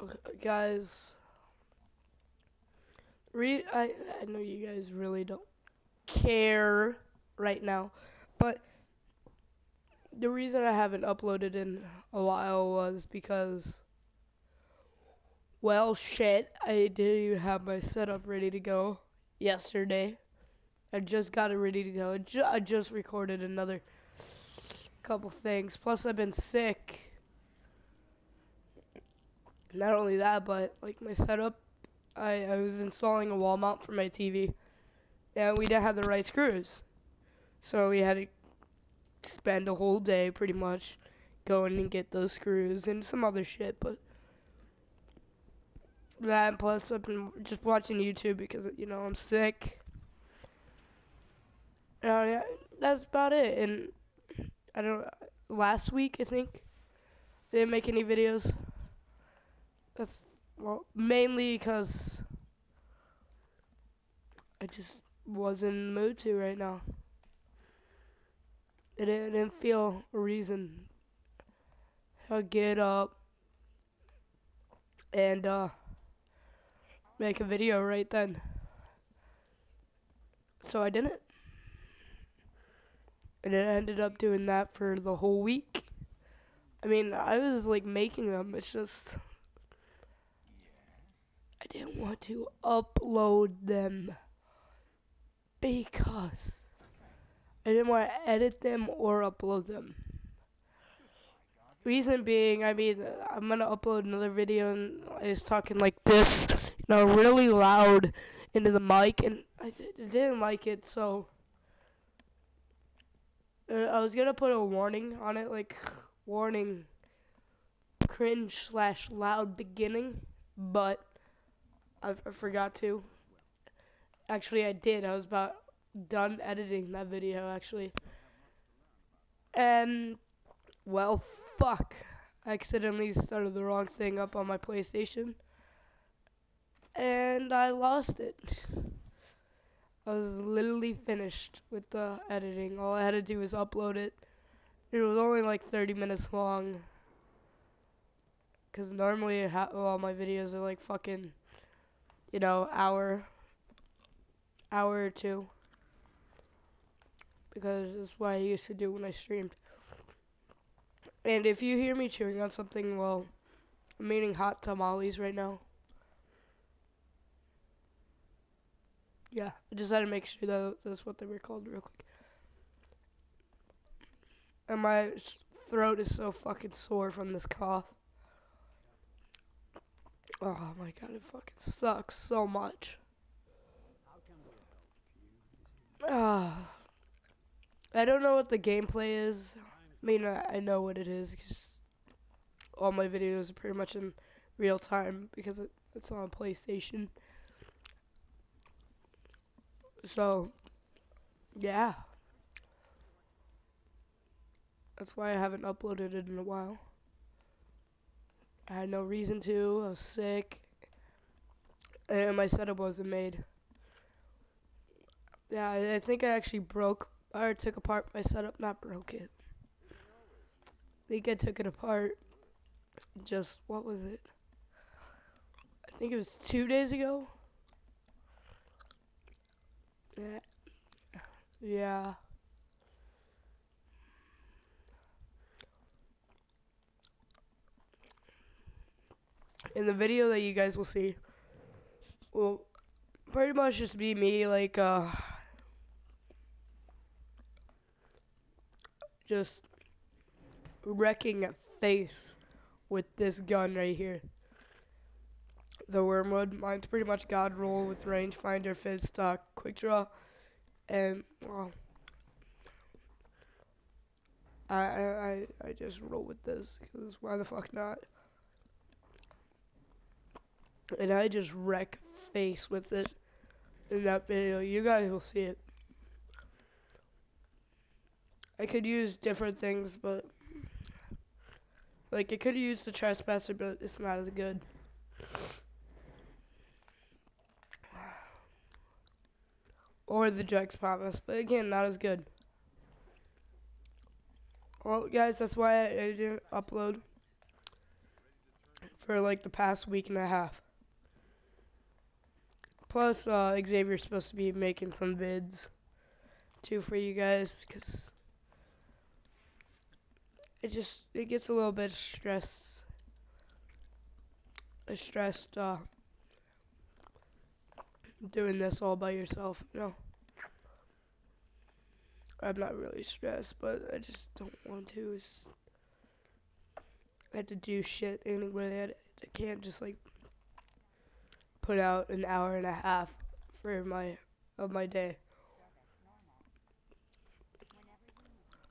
Okay, guys. Re I I know you guys really don't care right now, but the reason I haven't uploaded in a while was because well shit, I didn't even have my setup ready to go yesterday. I just got it ready to go. I just recorded another couple things. Plus I've been sick not only that, but like my setup, I, I was installing a wall mount for my TV, and we didn't have the right screws, so we had to spend a whole day pretty much going and get those screws and some other shit, but that and plus I've been just watching YouTube because you know I'm sick. Uh, yeah, that's about it. And I don't. Last week I think I didn't make any videos. That's well mainly because I just wasn't in the mood to right now. It didn't, didn't feel a reason to get up and uh, make a video right then. So I didn't. And it ended up doing that for the whole week. I mean, I was like making them. It's just I didn't want to upload them because I didn't want to edit them or upload them. Reason being, I mean, I'm gonna upload another video and I was talking like this, you know, really loud into the mic, and I didn't like it, so uh, I was gonna put a warning on it, like warning, cringe slash loud beginning, but I, I forgot to. Actually, I did. I was about done editing that video, actually. And, well, fuck. I accidentally started the wrong thing up on my PlayStation. And I lost it. I was literally finished with the editing. All I had to do was upload it. It was only like 30 minutes long. Because normally all my videos are like fucking you know, hour, hour or two. Because that's what I used to do when I streamed. And if you hear me chewing on something, well, I'm eating hot tamales right now. Yeah, I just had to make sure that that's what they were called real quick. And my throat is so fucking sore from this cough. Oh my god, it fucking sucks so much. Ah, I don't know what the gameplay is. I mean, I, I know what it is because all my videos are pretty much in real time because it, it's on PlayStation. So, yeah. That's why I haven't uploaded it in a while. I had no reason to. I was sick. And my setup wasn't made. Yeah, I, think I actually broke or took apart my setup, not broke it. I think I took it apart just, what was it? I think it was two days ago. Yeah. Yeah. In the video that you guys will see will pretty much just be me like uh just wrecking a face with this gun right here. The Wormwood. Mine's pretty much God roll with rangefinder, fitted stock, quick draw, and well, I I I just roll with this because why the fuck not? And I just wreck face with it in that video. You guys will see it. I could use different things, but like I could use the trespasser, but it's not as good. Or the Jack's Promise, but again, not as good. Well, guys, that's why I, didn't upload for like the past week and a half. Plus, uh, Xavier's supposed to be making some vids too for you guys, cause it just it gets a little bit stressed, stressed uh, doing this all by yourself. You know, I'm not really stressed, but I just don't want to. It's, I have to do shit anyway. I, I can't just like put out an hour and a half for my of my day.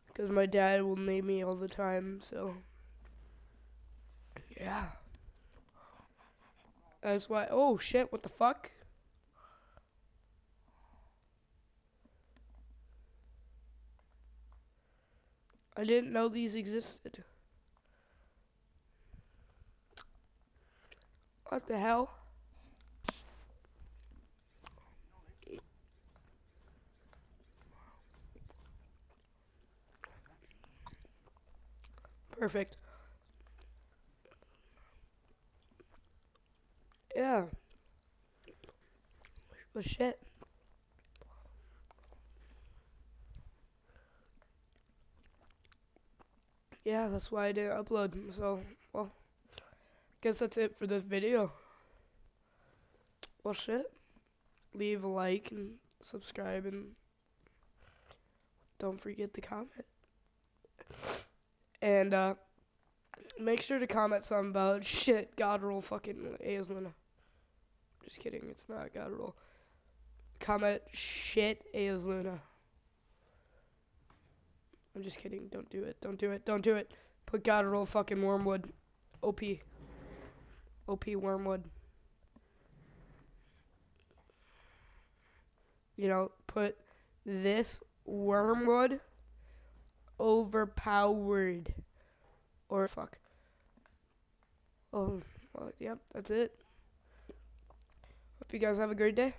Because my dad will need me all the time, so yeah. That's why. Oh shit! What the fuck? I didn't know these existed. What the hell? Perfect. Yeah. But shit. Yeah, that's why I didn't upload. So, well, guess that's it for this video. Well, shit. Leave a like and subscribe and don't forget to comment. And uh, make sure to comment something about shit, God roll fucking Eyasluna. Just kidding, it's not God roll. Comment shit Eyasluna. I'm just kidding, don't do it, don't do it, don't do it. Put God roll fucking Wormwood. OP. OP Wormwood. You know, put this Wormwood overpowered. Or fuck. Oh, well, yep, that's it. Hope you guys have a great day.